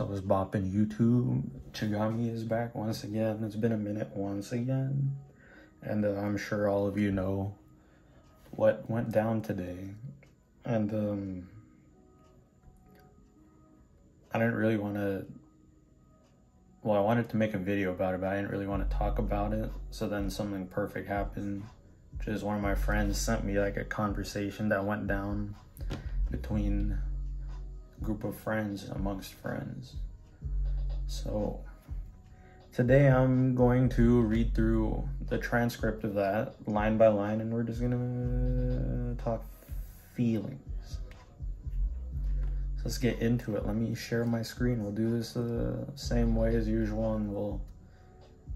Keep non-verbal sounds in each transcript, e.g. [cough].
So I was bopping YouTube. Chigami is back once again. It's been a minute once again. And uh, I'm sure all of you know what went down today. And um, I didn't really want to. Well, I wanted to make a video about it, but I didn't really want to talk about it. So then something perfect happened. Just one of my friends sent me like a conversation that went down between group of friends amongst friends. So today I'm going to read through the transcript of that line by line and we're just gonna talk feelings. So let's get into it. Let me share my screen. We'll do this the same way as usual and we'll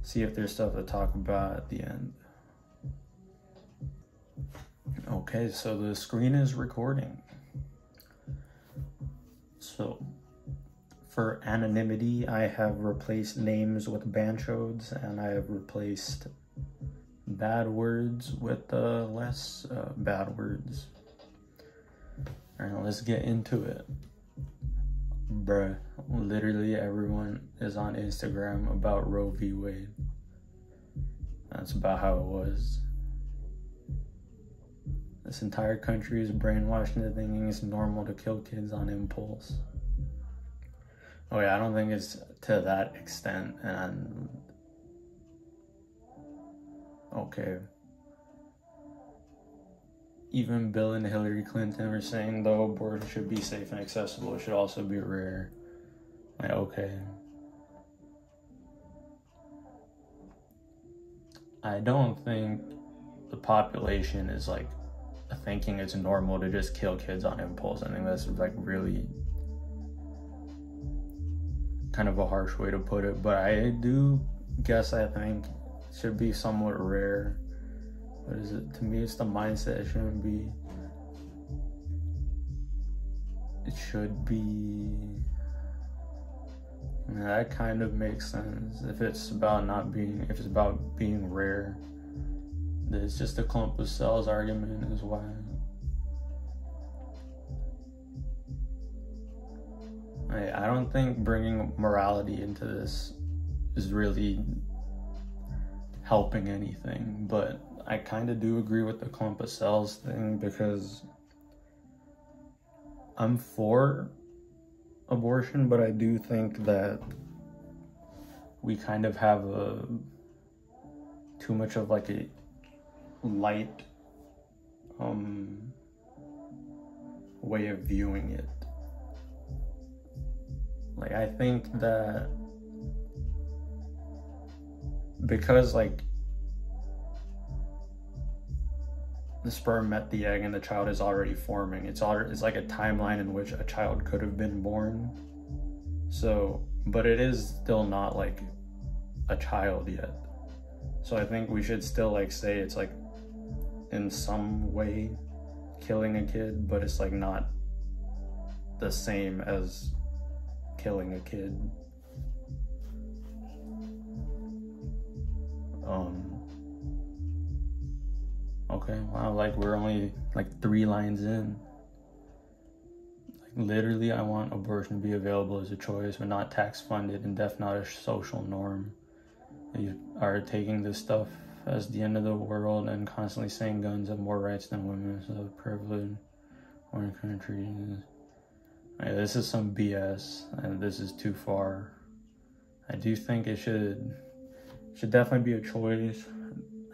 see if there's stuff to talk about at the end. Okay, so the screen is recording. So for anonymity, I have replaced names with banchodes and I have replaced bad words with uh, less uh, bad words. All right, let's get into it. Bruh, literally everyone is on Instagram about Roe v. Wade. That's about how it was. This entire country is brainwashed into thinking it's normal to kill kids on impulse. Oh yeah, I don't think it's to that extent. And okay, even Bill and Hillary Clinton were saying though abortion should be safe and accessible, it should also be rare. Like okay. I don't think the population is like thinking it's normal to just kill kids on impulse. I think that's like really kind of a harsh way to put it, but I do guess I think it should be somewhat rare. What is it? To me, it's the mindset. It shouldn't be. It should be. That kind of makes sense. If it's about not being, if it's about being rare, it's just a clump of cells argument is why. I, I don't think bringing morality into this is really helping anything, but I kind of do agree with the clump of cells thing because I'm for abortion, but I do think that we kind of have a too much of like a light um, way of viewing it. Like, I think that because, like, the sperm met the egg and the child is already forming, it's, already, it's like a timeline in which a child could have been born. So, but it is still not like a child yet. So I think we should still like say it's like in some way killing a kid, but it's like not the same as killing a kid. Um Okay, wow, like we're only like three lines in. Like literally I want abortion to be available as a choice but not tax funded and definitely not a social norm. You are taking this stuff as the end of the world and constantly saying guns have more rights than women, so privilege foreign. Right, this is some BS, and this is too far. I do think it should should definitely be a choice.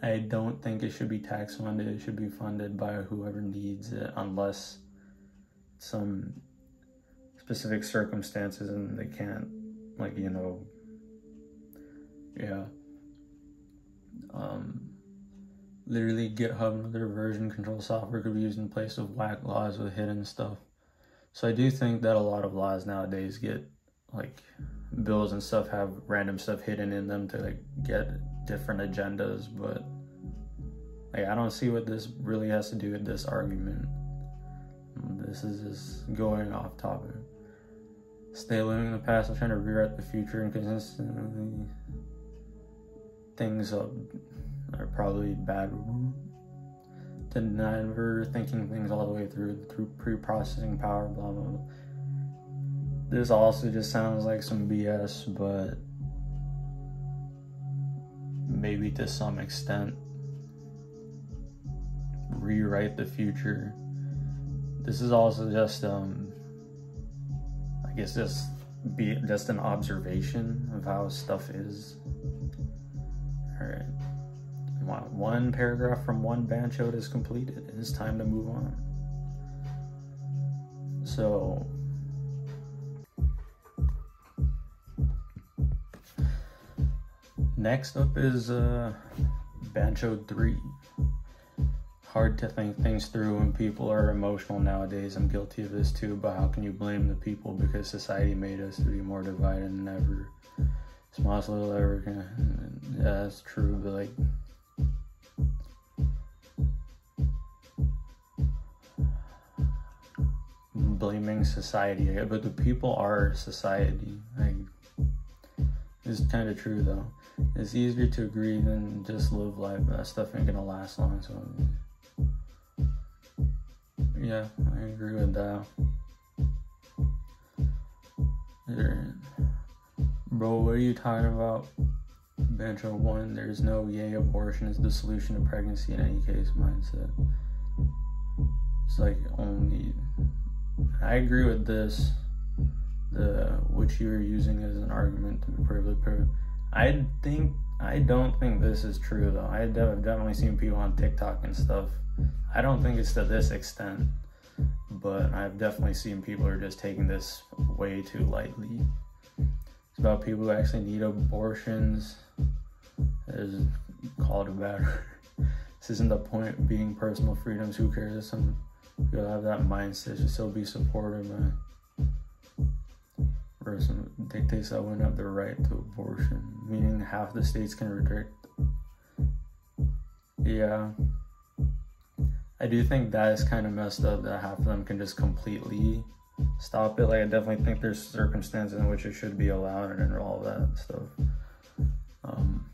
I don't think it should be tax funded. It should be funded by whoever needs it, unless some specific circumstances and they can't, like you know, yeah um, literally GitHub and other version control software could be used in place of whack laws with hidden stuff. So I do think that a lot of laws nowadays get like bills and stuff have random stuff hidden in them to like get different agendas, but like I don't see what this really has to do with this argument. This is just going off topic. Stay living in the past and trying to rewrite the future and consistently things are probably bad to never thinking things all the way through through pre-processing power blah blah blah this also just sounds like some BS, but maybe to some extent rewrite the future. This is also just um I guess just be just an observation of how stuff is. Alright. One paragraph from one bancho is completed. and It's time to move on. So Next up is uh, Bancho 3. Hard to think things through when people are emotional nowadays. I'm guilty of this too, but how can you blame the people because society made us to be more divided than ever? Smallest little ever. Yeah, that's true, but like. Blaming society, but the people are society. Like, it's kind of true though it's easier to agree than just live life. That stuff ain't gonna last long. So yeah, I agree with that. Bro, what are you talking about? Bancho one, there's no yay abortion is the solution to pregnancy in any case mindset. It's like only I agree with this. The which you are using as an argument to be privileged I think I don't think this is true though. I've definitely seen people on TikTok and stuff. I don't think it's to this extent, but I've definitely seen people are just taking this way too lightly. About people who actually need abortions. Is called a better. [laughs] this isn't the point being personal freedoms. Who cares if some people have that mindset? Should still be supportive, man person dictates that women have the right to abortion, meaning half the states can restrict. Yeah. I do think that is kind of messed up that half of them can just completely stop it. Like, I definitely think there's circumstances in which it should be allowed and all that stuff. Um,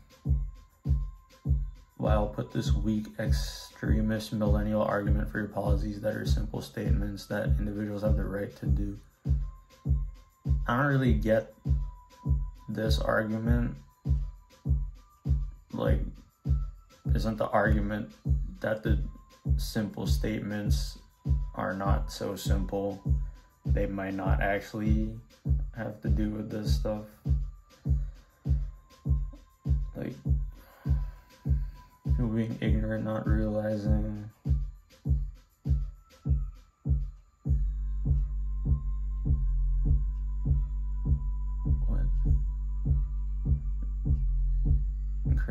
put this weak extremist millennial argument for your policies that are simple statements that individuals have the right to do. I don't really get this argument. Like, isn't the argument that the simple statements are not so simple? They might not actually have to do with this stuff. Like, people being ignorant, not realizing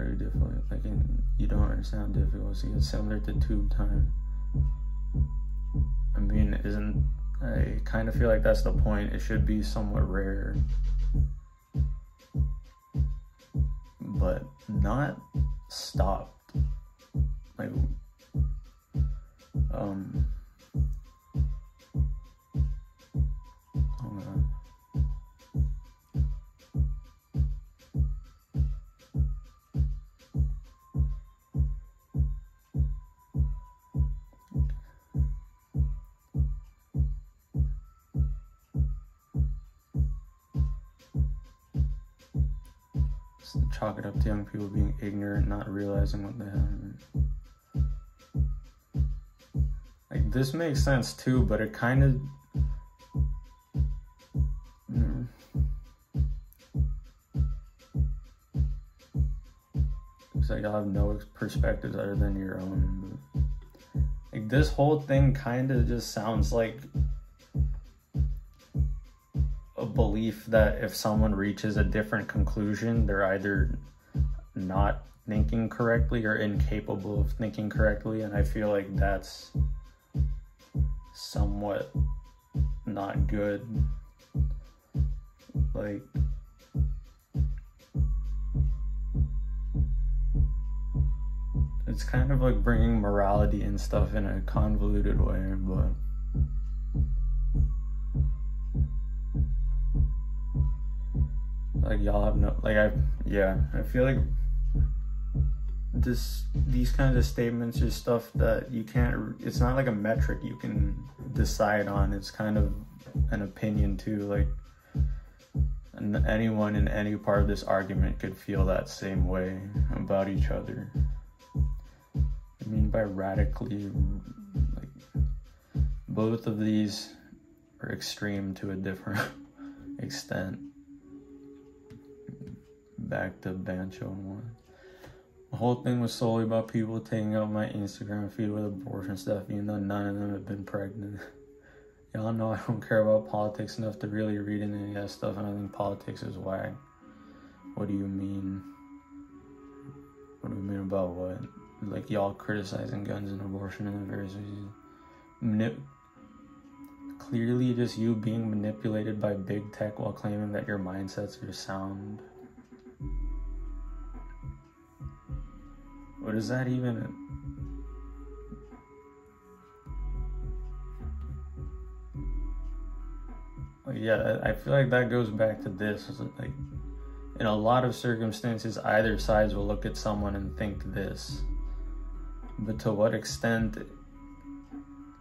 very difficult. Like, you don't understand difficulty. It's similar to tube time. I mean, isn't I kind of feel like that's the point. It should be somewhat rare, but not stopped. Like, um, chalk it up to young people being ignorant, not realizing what they have. Like this makes sense too, but it kind of. Mm. It's like y'all have no perspectives other than your own. Like this whole thing kind of just sounds like belief that if someone reaches a different conclusion, they're either not thinking correctly or incapable of thinking correctly. And I feel like that's somewhat not good. Like, it's kind of like bringing morality and stuff in a convoluted way, but. Like y'all have no like I yeah I feel like this these kinds of statements are stuff that you can't it's not like a metric you can decide on it's kind of an opinion too like And anyone in any part of this argument could feel that same way about each other. I mean by radically, like, both of these are extreme to a different [laughs] extent. Back to Bancho and one. The whole thing was solely about people taking out my Instagram feed with abortion stuff, even though none of them have been pregnant. [laughs] Y'all know I don't care about politics enough to really read any of that stuff, and I think politics is whack. What do you mean? What do you mean about what? Like y'all criticizing guns and abortion and the various Manip- clearly just you being manipulated by big tech while claiming that your mindsets are sound. What is that even? Yeah, I feel like that goes back to this. Like, in a lot of circumstances, either sides will look at someone and think this. But to what extent?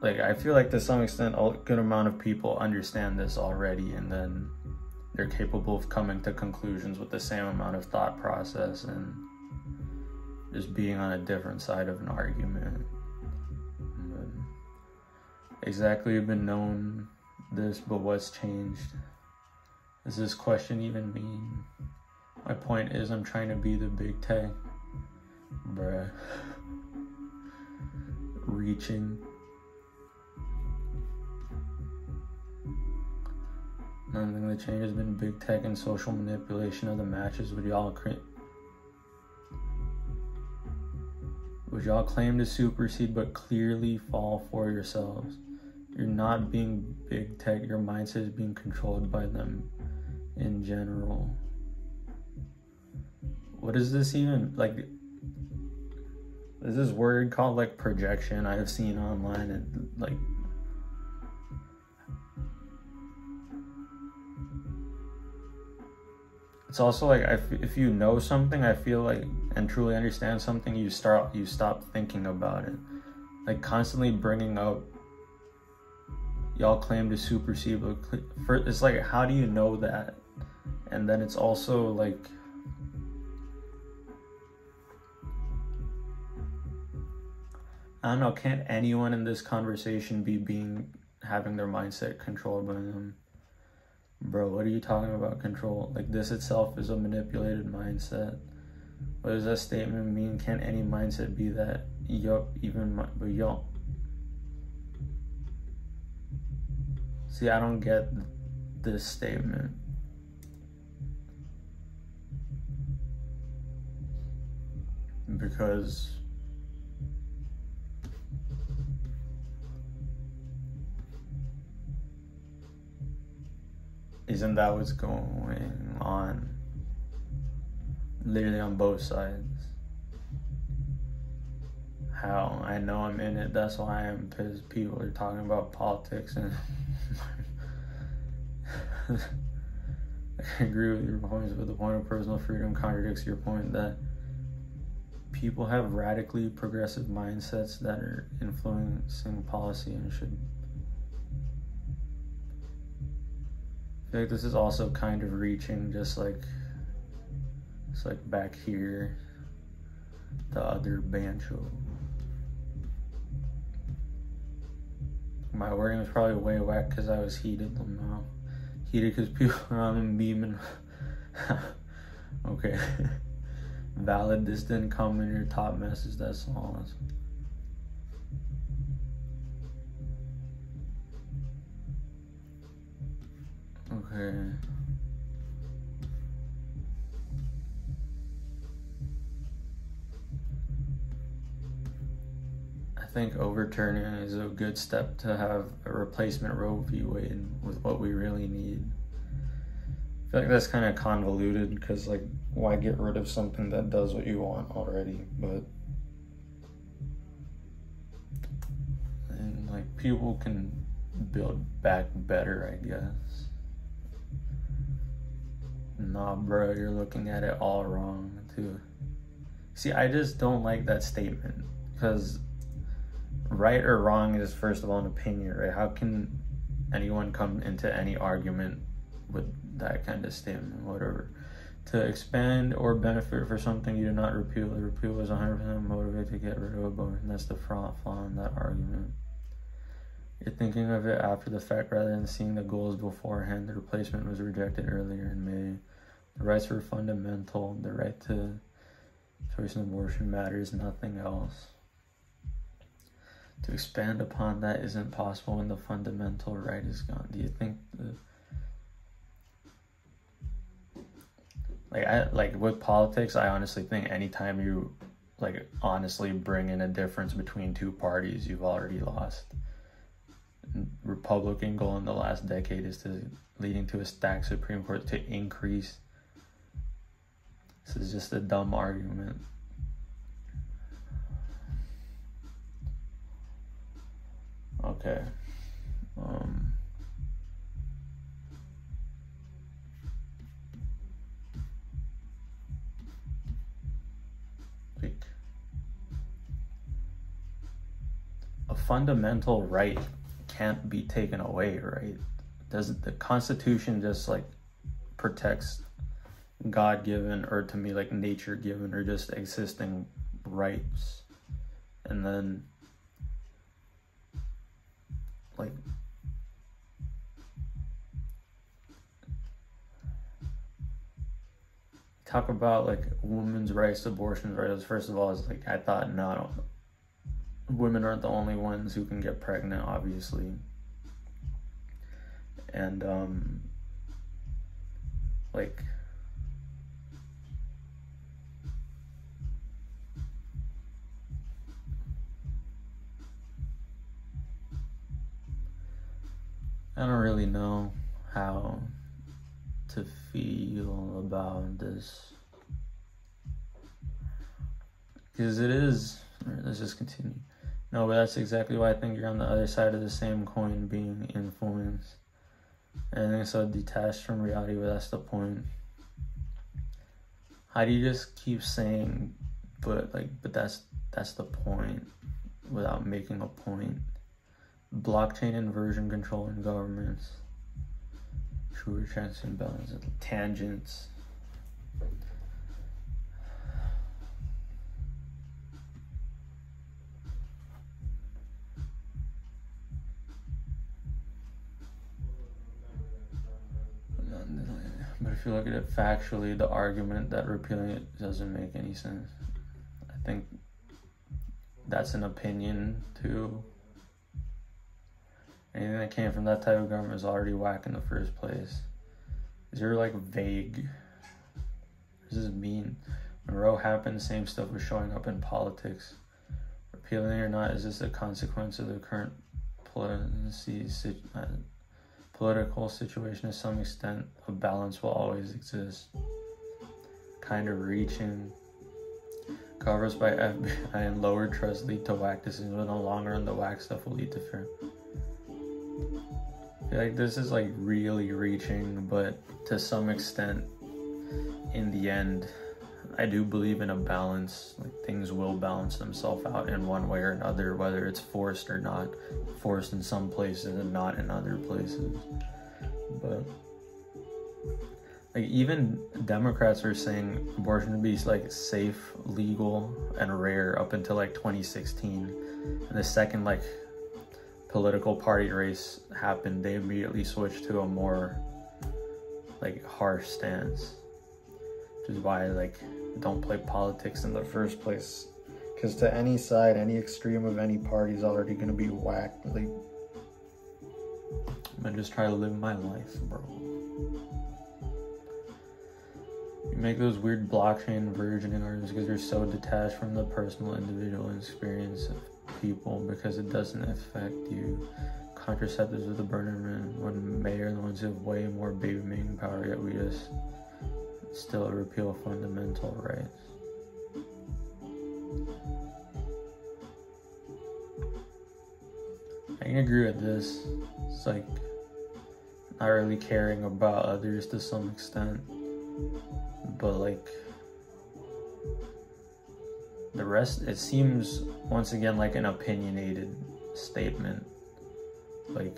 Like, I feel like to some extent, a good amount of people understand this already, and then they're capable of coming to conclusions with the same amount of thought process and just being on a different side of an argument. But exactly been known this, but what's changed? Does this question even mean? My point is, I'm trying to be the big tech. Bruh. Reaching. Another thing that changed has been big tech and social manipulation of the matches. Would y'all would y'all claim to supersede but clearly fall for yourselves? You're not being big tech. Your mindset is being controlled by them in general. What is this even like? Is this word called like projection? I have seen online and like it's also like if you know something i feel like and truly understand something you start you stop thinking about it like constantly bringing up y'all claim to supersede but for, it's like how do you know that and then it's also like I don't know, can't anyone in this conversation be being having their mindset controlled by them? Bro, what are you talking about control? Like this itself is a manipulated mindset. What does that statement mean? Can any mindset be that? Yup, even my, but y'all. See, I don't get this statement. Because Isn't that what's going on? Literally on both sides. How I know I'm in it, that's why I am because people are talking about politics and [laughs] I agree with your points, but the point of personal freedom contradicts your point that people have radically progressive mindsets that are influencing policy and should like this is also kind of reaching just like it's like back here the other banjo my wording was probably way whack because I was heated them now heated because people [laughs] around me beaming. [laughs] okay [laughs] valid this didn't come in your top message that's all Okay. Think overturning is a good step to have a replacement Roe v. Wade with what we really need. I feel like that's kind of convoluted because, like, why get rid of something that does what you want already? But, and like, people can build back better, I guess. Nah, bro, you're looking at it all wrong, too. See, I just don't like that statement because right or wrong is, first of all, an opinion, right? How can anyone come into any argument with that kind of statement, whatever. To expand or benefit for something you do not repeal, the repeal is 100% motivated to get rid of abortion. That's the front flaw in that argument. You're thinking of it after the fact rather than seeing the goals beforehand. The replacement was rejected earlier in May. The rights were fundamental. The right to choice and abortion matters, nothing else. To expand upon that isn't possible when the fundamental right is gone. Do you think the like I like with politics, I honestly think anytime you like honestly bring in a difference between two parties, you've already lost. Republican goal in the last decade is to leading to a stacked Supreme Court to increase. This is just a dumb argument. Okay. Um, a fundamental right can't be taken away, right? Does the Constitution just like protects God given or to me like nature given or just existing rights? And then like talk about like women's rights, abortion rights. First of all, is like I thought no, women aren't the only ones who can get pregnant, obviously. And, um, like, I don't really know how to feel about this. Because it is, let's just continue. No, but that's exactly why I think you're on the other side of the same coin being influenced. And so detached from reality, but that's the point. How do you just keep saying, but like, but that's that's the point, without making a point? Blockchain inversion control in governments, truer chance and balance, tangents. But if you look at it factually, the argument that repealing it doesn't make any sense. I think that's an opinion too. Anything that came from that type of government is already whack in the first place. Is there like vague? What does this mean? When Roe happened, same stuff was showing up in politics. Repealing it or not, is this a consequence of the current policy uh, political situation to some extent, a balance will always exist. Kind of reaching. Covers by FBI and lower trust lead to whack decisions, but no longer and the whack stuff will lead to fair. Like this is like really reaching, but to some extent, in the end, I do believe in a balance. Like things will balance themselves out in one way or another, whether it's forced or not. Forced in some places and not in other places. But like even Democrats are saying abortion would be like safe, legal, and rare up until like 2016. And the second like political party race happened, they immediately switched to a more like harsh stance which is why like don't play politics in the first place. Because to any side, any extreme of any party is already gonna be whacked. Like, I'm gonna just try to live my life, bro. You make those weird blockchain versioning arguments because you're so detached from the personal, individual experience of people because it doesn't affect you. Contraceptives with the burner man when May are the ones who have way more baby making power, yet we just still repeal fundamental rights. I can agree with this. It's like not really caring about others to some extent, but like the rest, it seems once again like an opinionated statement. Like,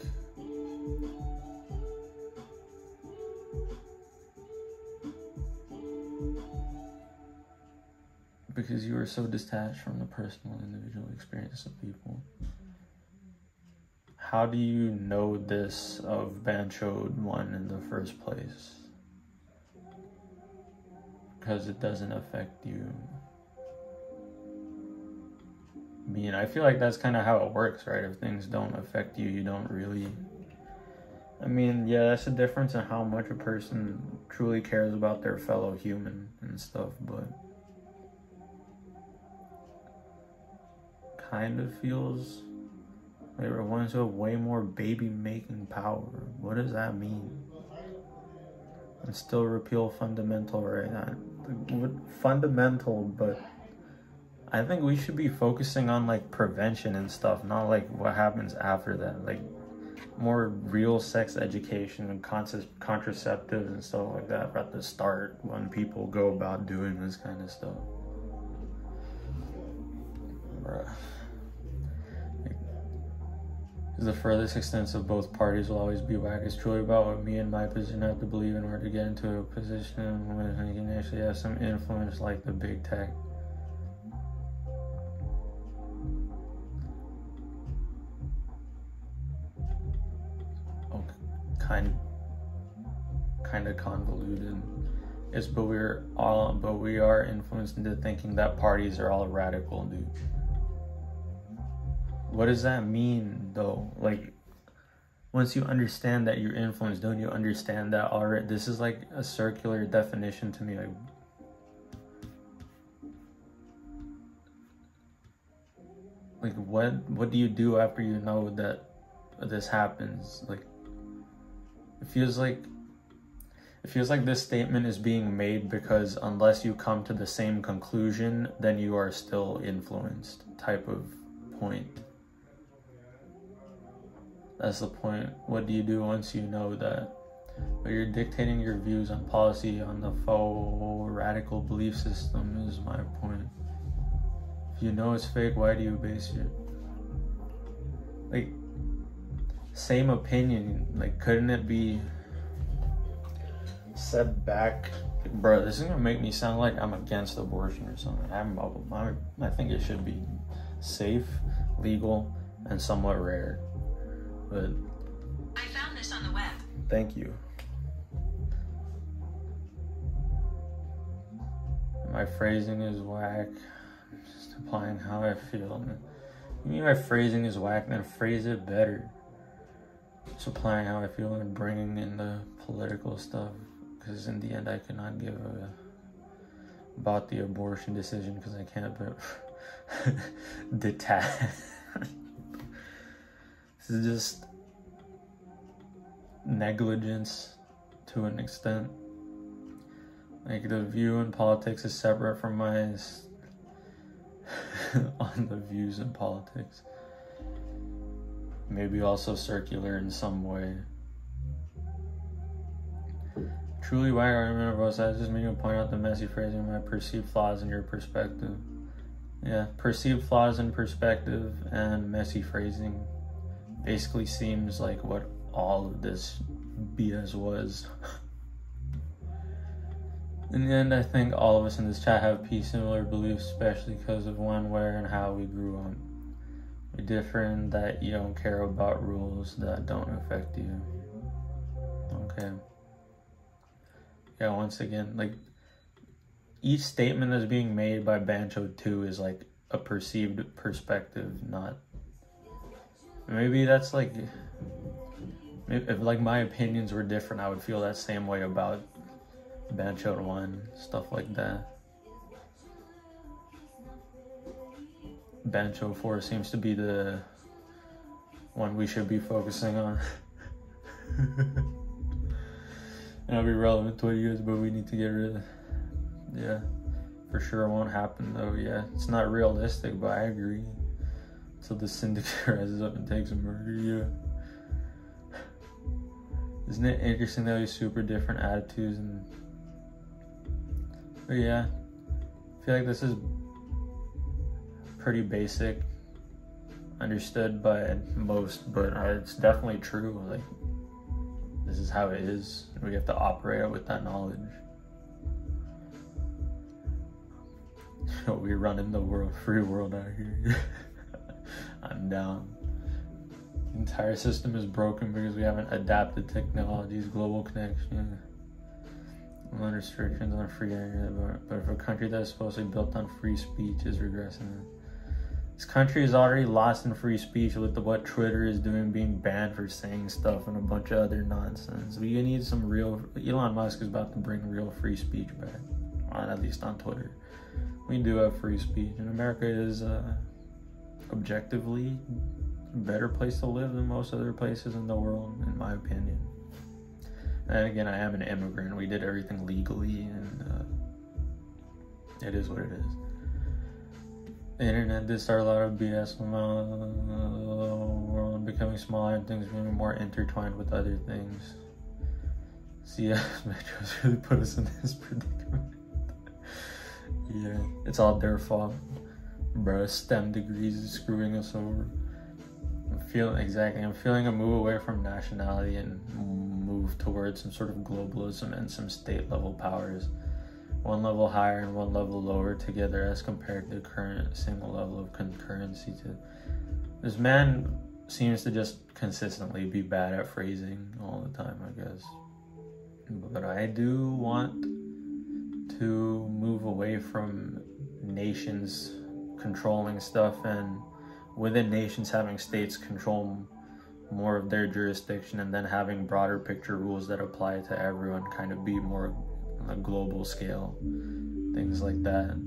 because you are so detached from the personal individual experience of people. How do you know this of banchoed 1 in the first place? Because it doesn't affect you I mean, I feel like that's kind of how it works, right? If things don't affect you, you don't really. I mean, yeah, that's the difference in how much a person truly cares about their fellow human and stuff, but. Kind of feels they were ones with way more baby making power. What does that mean? And still repeal fundamental right now. Fundamental, but I think we should be focusing on like prevention and stuff, not like what happens after that. Like more real sex education and contraceptives and stuff like that at the start when people go about doing this kind of stuff. Bruh the furthest extent of both parties will always be whack. It's truly about what me and my position have to believe in order to get into a position where we can actually have some influence like the big tech. It's but we're all, but we are influenced into thinking that parties are all radical, dude what does that mean though? Like once you understand that you're influenced, don't you understand that already? This is like a circular definition to me. Like like what what do you do after you know that this happens? Like it feels like it feels like this statement is being made because unless you come to the same conclusion, then you are still influenced type of point. That's the point. What do you do once you know that? But you're dictating your views on policy on the faux radical belief system is my point. If you know it's fake, why do you base it? Like, same opinion. Like, couldn't it be said back? bro, this is gonna make me sound like I'm against abortion or something. I'm, I'm, I think it should be safe, legal, and somewhat rare. But I found this on the web. Thank you. My phrasing is whack. I'm just applying how I feel. You mean my phrasing is whack, then phrase it better. Just applying how I feel and bringing in the political stuff. Because in the end, I cannot give a about the abortion decision because I can't but [laughs] detach. [laughs] This is just negligence to an extent. Like the view in politics is separate from my [laughs] on the views in politics. Maybe also circular in some way. Truly, why I remember was I just meaning to point out the messy phrasing, my perceived flaws in your perspective. Yeah, perceived flaws in perspective and messy phrasing basically seems like what all of this BS was. [laughs] in the end, I think all of us in this chat have peace similar beliefs, especially because of when, where, and how we grew up. We differ in that you don't care about rules that don't affect you. Okay. Yeah, once again, like each statement that's being made by Banchode 2 is like a perceived perspective, not Maybe that's like, if like my opinions were different, I would feel that same way about Banchode 1, stuff like that. Banchode 4 seems to be the one we should be focusing on. [laughs] It'll be relevant to you guys, but we need to get rid of Yeah, for sure won't happen though. Yeah, it's not realistic, but I agree. So the syndicate [laughs] rises up and takes a murder you. Isn't it interesting that we super different attitudes and but yeah. I feel like this is pretty basic, understood by most, but uh, it's definitely true. Like this is how it is. We have to operate with that knowledge. [laughs] we running the world, free world out here. [laughs] I'm down. The entire system is broken because we haven't adapted technologies, global connection, on restrictions on free area. But, but if a country that's supposed to be built on free speech is regressing, this country is already lost in free speech with what Twitter is doing, being banned for saying stuff and a bunch of other nonsense. We need some real. Elon Musk is about to bring real free speech back, on at least on Twitter. We do have free speech, and America is uh, objectively a better place to live than most other places in the world, in my opinion. And again, I am an immigrant. We did everything legally, and uh, it is what it is. Internet did start a lot of BS the world becoming smaller and things becoming more intertwined with other things. CS Metros really put us in this [laughs] predicament. yeah, it's all their fault. Bro, STEM degrees is screwing us over. I'm feeling exactly. I'm feeling a move away from nationality and move towards some sort of globalism and some state level powers one level higher and one level lower together as compared to the current single level of concurrency to this man seems to just consistently be bad at phrasing all the time i guess. But i do want to move away from nations controlling stuff and within nations having states control more of their jurisdiction and then having broader picture rules that apply to everyone kind of be more on a global scale, things like that.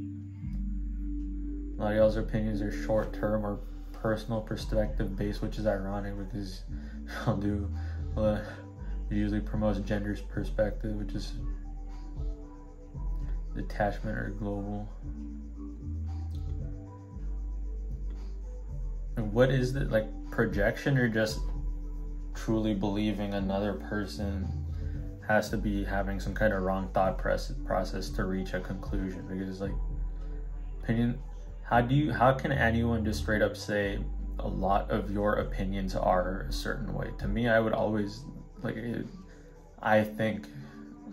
A lot of y'all's opinions are short term or personal perspective based, which is ironic because [laughs] I'll do uh, usually promotes gender's perspective, which is detachment or global. And what is it like projection or just truly believing another person has to be having some kind of wrong thought process to reach a conclusion because like opinion how do you how can anyone just straight up say a lot of your opinions are a certain way? To me i would always like it, i think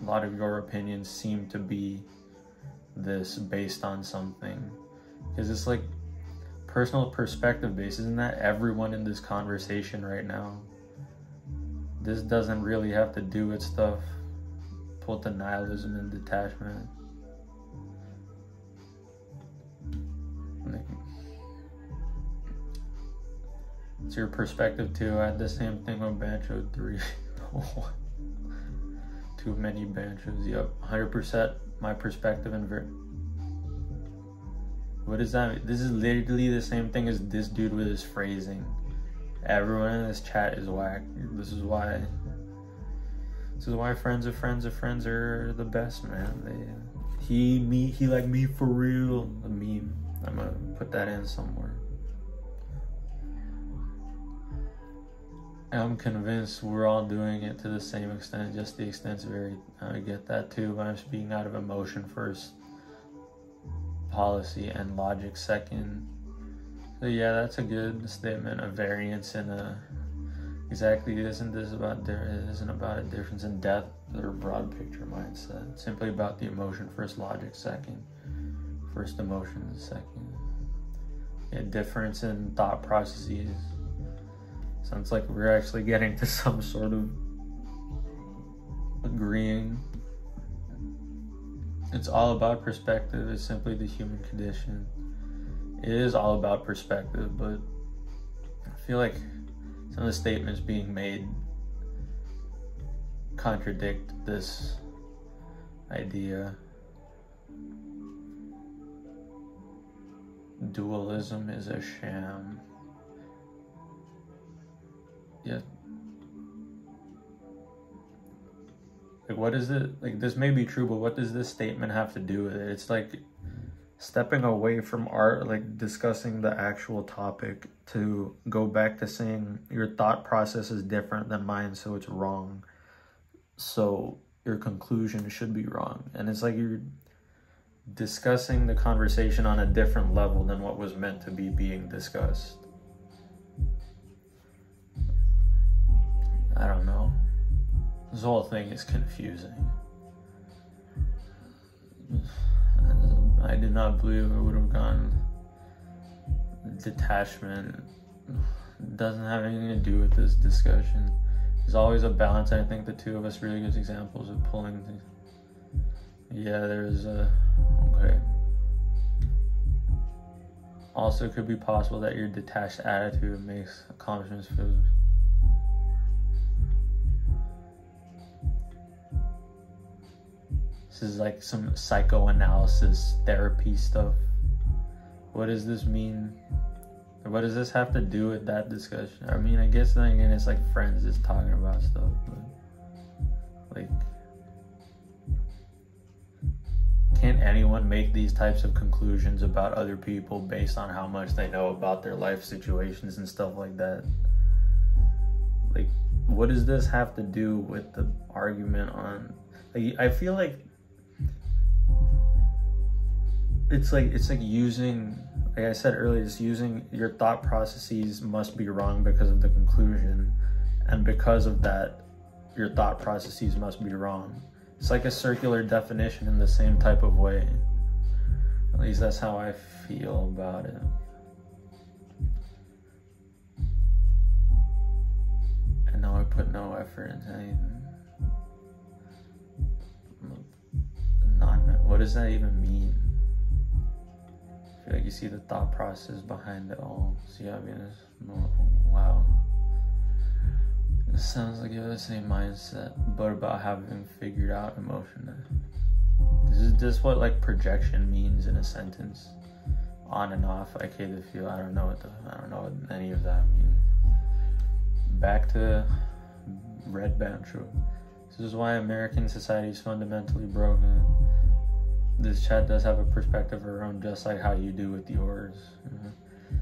a lot of your opinions seem to be this based on something. Because it's like personal perspective based isn't that everyone in this conversation right now this doesn't really have to do with stuff both the nihilism and detachment. It's your perspective too. I had the same thing on banjo 3. [laughs] Too many banjos Yep, 100% my perspective and ver- what does that mean? This is literally the same thing as this dude with his phrasing. Everyone in this chat is whack. This is why. This is why friends of friends of friends are the best, man. They, he, me, he like me for real. The meme. I'm gonna put that in somewhere. I'm convinced we're all doing it to the same extent, just the extent's very. I get that too, but I'm speaking out of emotion first, policy and logic second. So yeah, that's a good statement. A variance in a exactly isn't this about there isn't about a difference in depth or broad picture mindset. It's simply about the emotion first, logic second. First emotion second. A difference in thought processes. Sounds like we're actually getting to some sort of agreeing. It's all about perspective. It's simply the human condition it is all about perspective, but I feel like some of the statements being made contradict this idea. Dualism is a sham. Yeah. Like, what is it? Like, this may be true, but what does this statement have to do with it? It's like stepping away from art, like discussing the actual topic, to go back to saying your thought process is different than mine, so it's wrong. So your conclusion should be wrong. And it's like you're discussing the conversation on a different level than what was meant to be being discussed. I don't know. This whole thing is confusing. [sighs] I did not believe it would have gone detachment doesn't have anything to do with this discussion. There's always a balance. I think the two of us really good examples of pulling. Yeah, there's a okay. Also, it could be possible that your detached attitude makes accomplishments feel. This is like some psychoanalysis therapy stuff. What does this mean? What does this have to do with that discussion? I mean, I guess then again, it's like friends just talking about stuff, but like, can't anyone make these types of conclusions about other people based on how much they know about their life situations and stuff like that? Like, what does this have to do with the argument on? Like, I feel like it's like it's like using like I said earlier, it's using your thought processes must be wrong because of the conclusion, and because of that, your thought processes must be wrong. It's like a circular definition in the same type of way. At least that's how I feel about it. And now I put no effort into anything. Non, what does that even mean? Like you see the thought process behind it all. See, I mean, it's wow. It sounds like you have the same mindset, but about having figured out emotion. This is just what like projection means in a sentence, on and off. I to feel. I don't know what the. I don't know what any of that means. Back to red band. This is why American society is fundamentally broken this chat does have a perspective of her own, just like how you do with yours.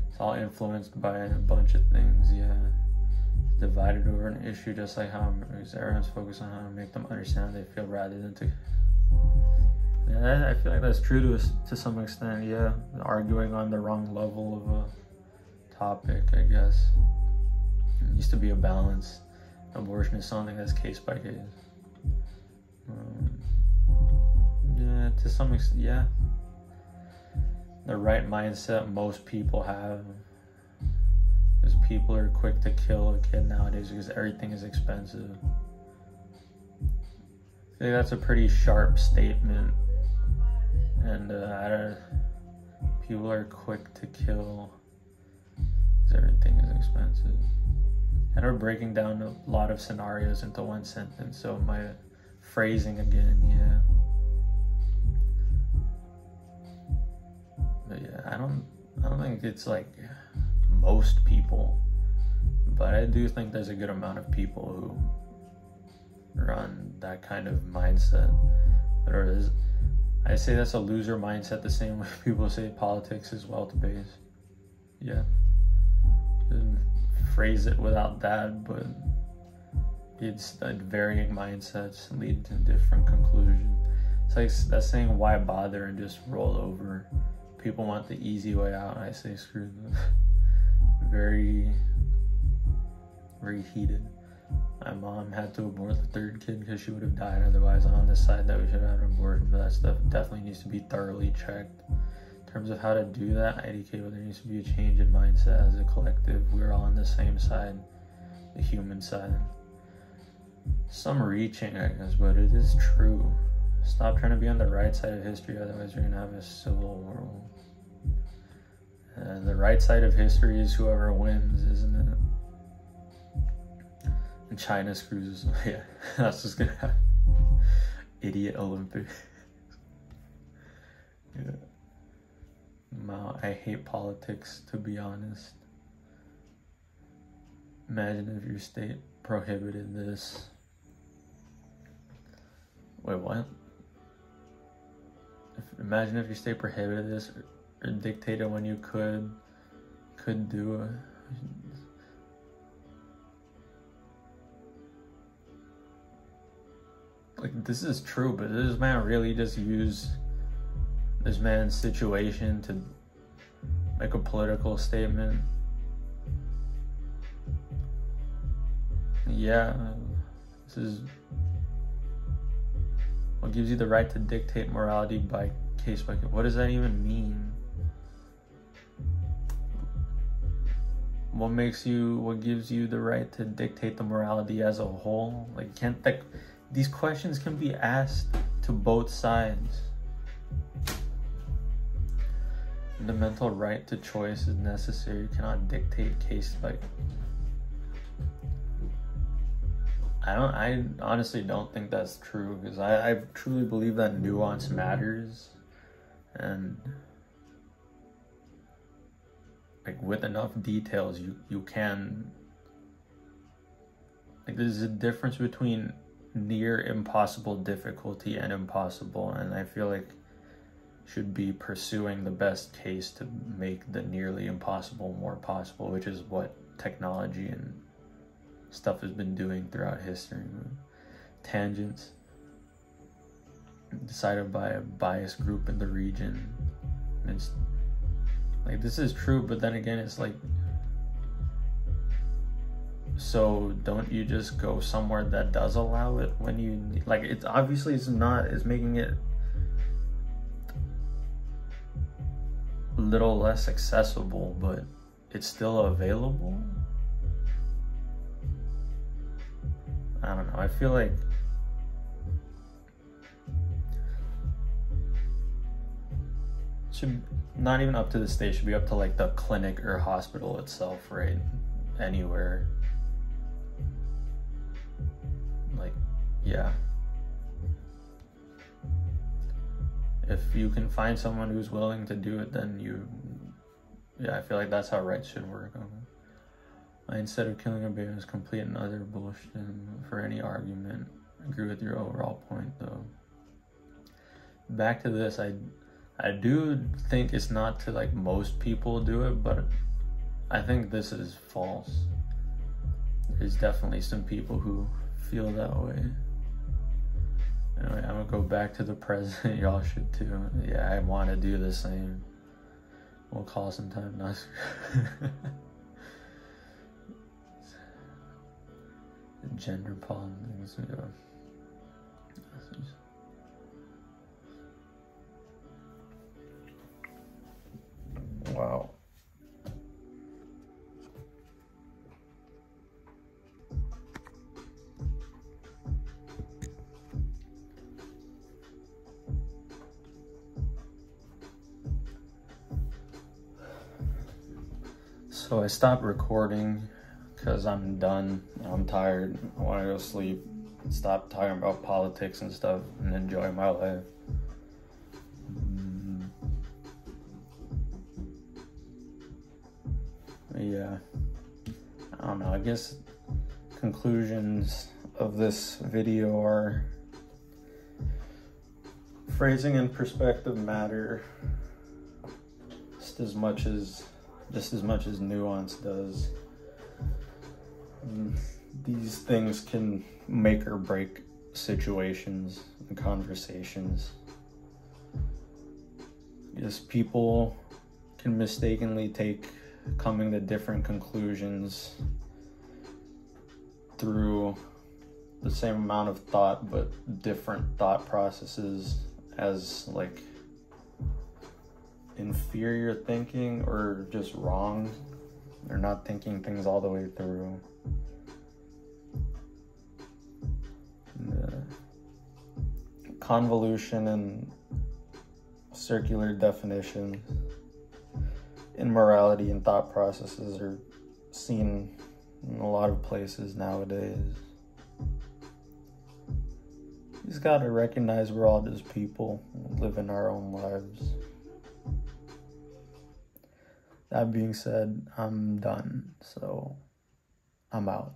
It's all influenced by a bunch of things, yeah. Divided over an issue just like how everyone's focused on how to make them understand they feel rather than to. Yeah, I feel like that's true to us to some extent, yeah. Arguing on the wrong level of a topic, I guess. It needs to be a balance. Abortion is something that's case by case. Um, yeah, to some extent, yeah. The right mindset most people have. Because people are quick to kill a kid nowadays because everything is expensive. I think that's a pretty sharp statement. And uh, people are quick to kill because everything is expensive. And we're breaking down a lot of scenarios into one sentence, so my phrasing again, yeah. I don't I don't think it's like most people, but I do think there's a good amount of people who run that kind of mindset. Or is I say that's a loser mindset the same way [laughs] people say politics is wealth based. Yeah. Didn't phrase it without that, but it's that varying mindsets lead to different conclusions. It's like that saying why bother and just roll over people want the easy way out. And I say screw them. [laughs] very, very heated. My mom had to abort the third kid because she would have died otherwise. On this side that we should have an but that stuff definitely needs to be thoroughly checked. In terms of how to do that, IDK, well, there needs to be a change in mindset as a collective. We're all on the same side, the human side. Some reaching, I guess, but it is true. Stop trying to be on the right side of history, otherwise, you're gonna have a civil war. And the right side of history is whoever wins, isn't it? And China screws. us. [laughs] Yeah, [laughs] that's just gonna happen. Idiot Olympics. [laughs] yeah. Wow, I hate politics, to be honest. Imagine if your state prohibited this. Wait, what? If, imagine if your state prohibited this dictated when you could could do it. Like this is true, but this man really just used this man's situation to make a political statement. Yeah, this is what gives you the right to dictate morality by case by case. What does that even mean? What makes you? What gives you the right to dictate the morality as a whole? Like, can't that? These questions can be asked to both sides. The mental right to choice is necessary. You cannot dictate case like. I don't. I honestly don't think that's true because I, I truly believe that nuance matters, and like with enough details, you you can. Like there's a difference between near impossible difficulty and impossible, and I feel like should be pursuing the best case to make the nearly impossible more possible, which is what technology and stuff has been doing throughout history. Tangents decided by a biased group in the region. It's like this is true, but then again, it's like so don't you just go somewhere that does allow it when you like it's obviously it's not it's making it a little less accessible, but it's still available. I don't know. I feel like should not even up to the state should be up to like the clinic or hospital itself, right? Anywhere. Like, yeah. if you can find someone who's willing to do it, then you, yeah, I feel like that's how rights should work. Instead of killing a baby is complete and utter bullshit for any argument. Agree with your overall point though. Back to this, I, I do think it's not to like most people do it, but I think this is false. There's definitely some people who feel that way. Anyway, I'm gonna go back to the present. [laughs] Y'all should too. Yeah, I want to do the same. We'll call sometime. Not. [laughs] Gender politics. Yeah. Wow. So I stopped recording because I'm done. I'm tired. I want to go sleep. Stop talking about politics and stuff and enjoy my life. Yeah. I don't know. I guess conclusions of this video are phrasing and perspective matter just as much as just as much as nuance does. Mm, these things can make or break situations and conversations. Yes, people can mistakenly take coming to different conclusions through the same amount of thought but different thought processes as like inferior thinking or just wrong. They're not thinking things all the way through. The convolution and circular definitions in morality and thought processes are seen in a lot of places nowadays. You just gotta recognize we're all just people living our own lives. That being said, I'm done. So I'm out.